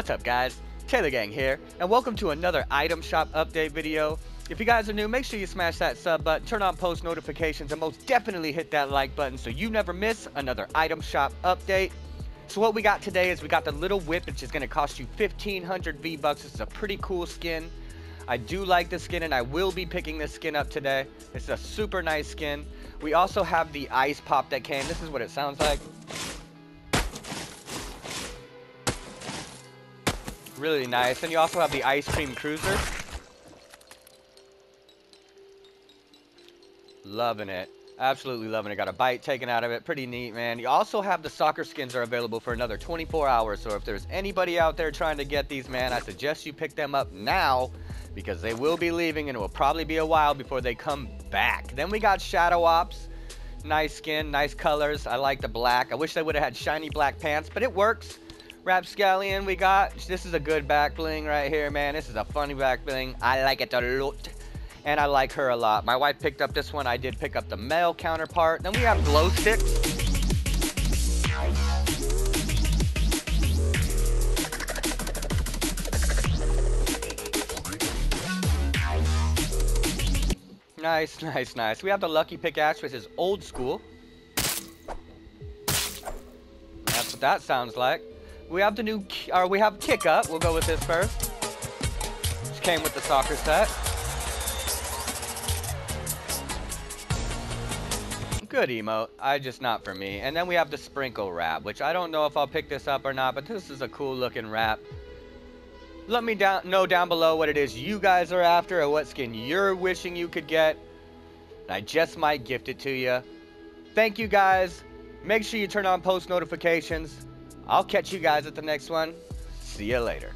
What's up guys? Taylor Gang here, and welcome to another item shop update video. If you guys are new, make sure you smash that sub button, turn on post notifications, and most definitely hit that like button so you never miss another item shop update. So what we got today is we got the Lil Whip, which is going to cost you 1500 V-Bucks. This is a pretty cool skin. I do like the skin, and I will be picking this skin up today. It's a super nice skin. We also have the ice pop that came. This is what it sounds like. Really nice. And you also have the Ice Cream Cruiser. Loving it. Absolutely loving it. Got a bite taken out of it. Pretty neat, man. You also have the soccer skins are available for another 24 hours. So if there's anybody out there trying to get these, man, I suggest you pick them up now because they will be leaving and it will probably be a while before they come back. Then we got Shadow Ops. Nice skin, nice colors. I like the black. I wish they would have had shiny black pants, but it works. Rapscallion we got. This is a good back bling right here, man. This is a funny back bling. I like it a lot. And I like her a lot. My wife picked up this one. I did pick up the male counterpart. Then we have glow sticks. Nice, nice, nice. We have the Lucky Pickaxe, which is old school. That's what that sounds like. We have the new, or we have Kick Up. We'll go with this first. Which came with the soccer set. Good emote. I just not for me. And then we have the Sprinkle Wrap, which I don't know if I'll pick this up or not, but this is a cool looking wrap. Let me down know down below what it is you guys are after or what skin you're wishing you could get. And I just might gift it to you. Thank you guys. Make sure you turn on post notifications. I'll catch you guys at the next one. See you later.